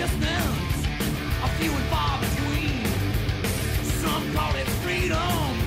distance, a few and far between. Some call it freedom.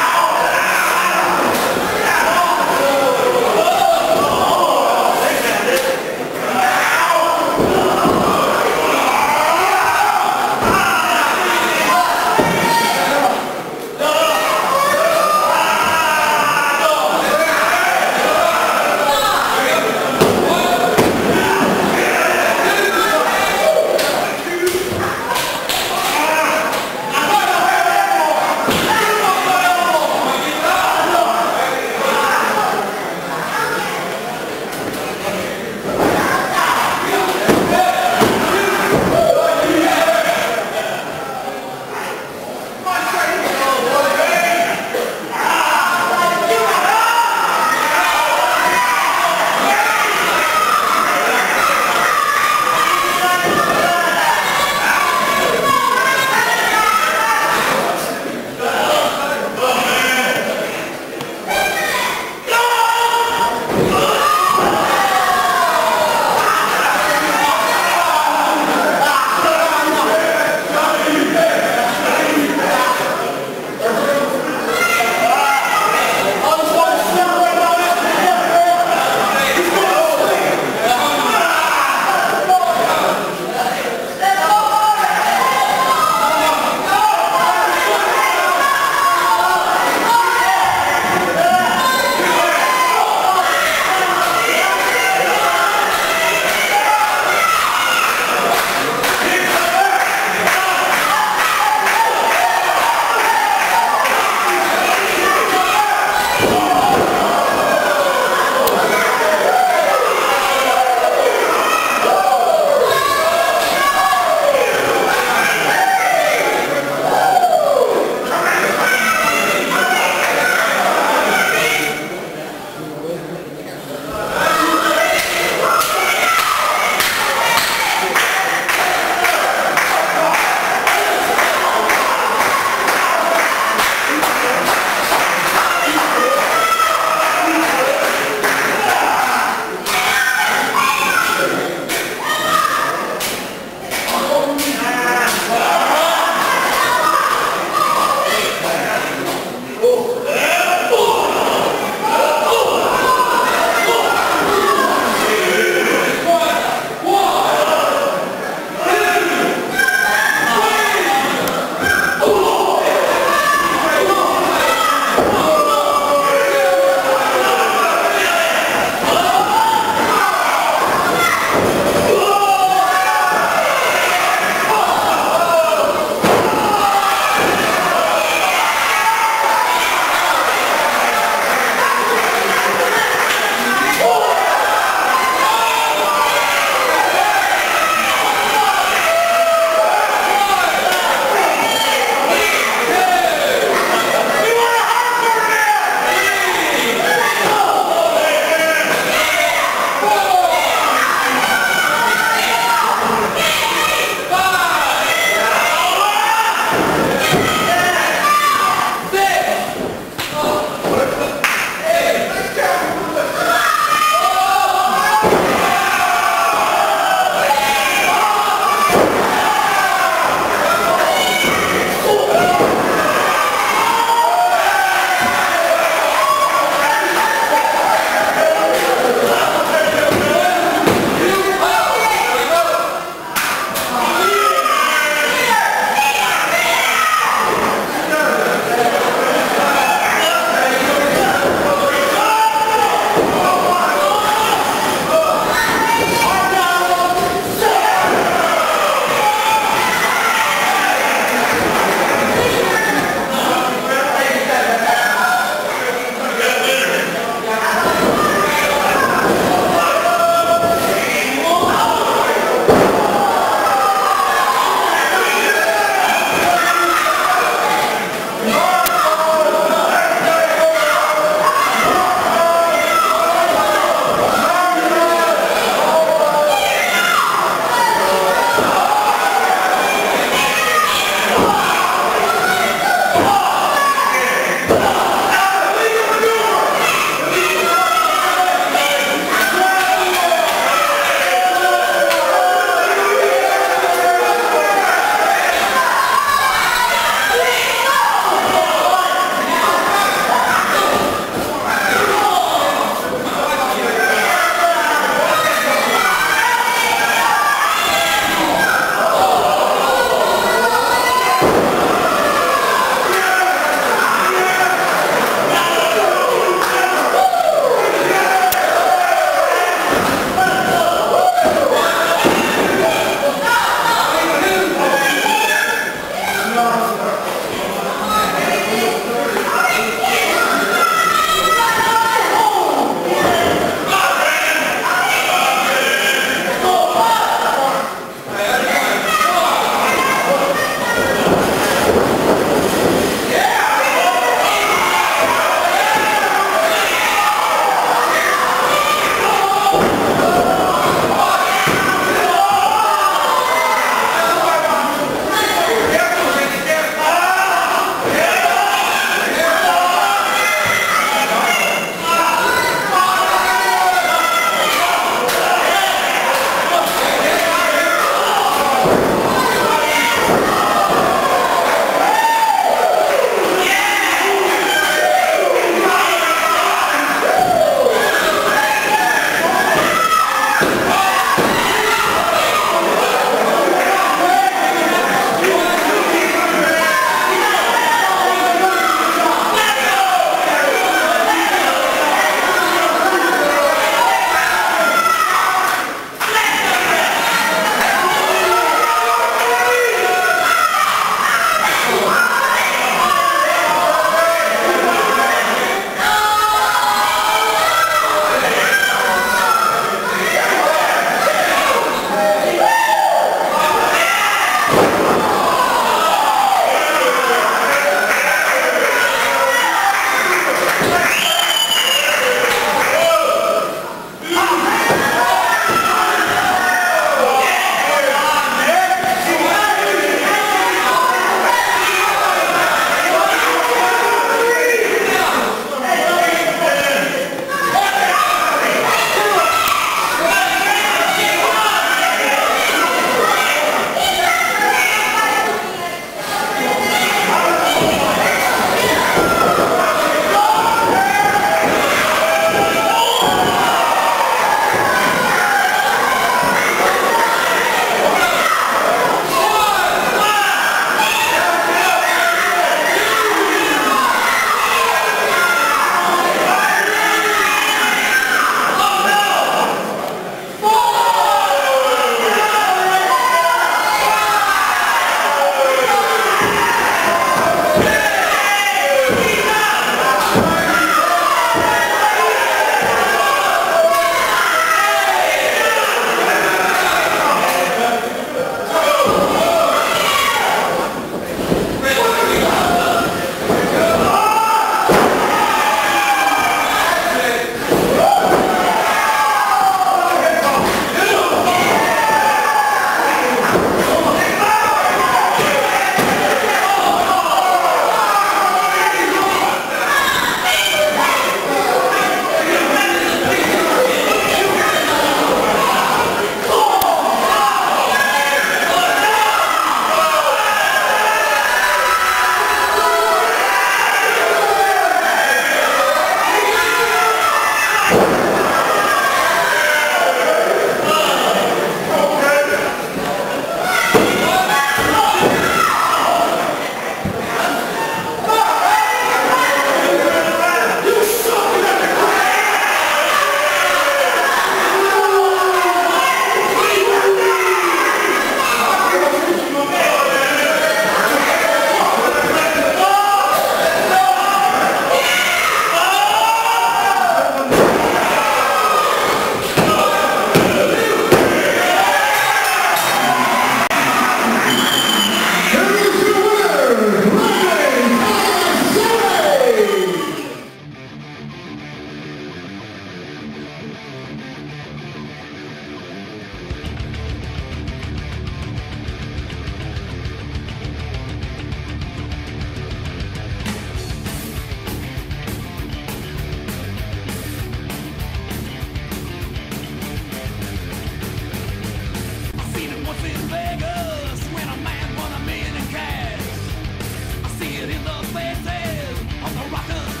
in the faces of the rockers'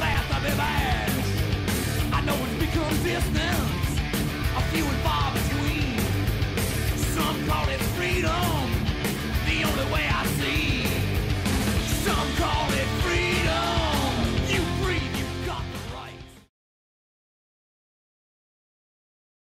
I know it's become distance, a few and far between. Some call it freedom, the only way I see. Some call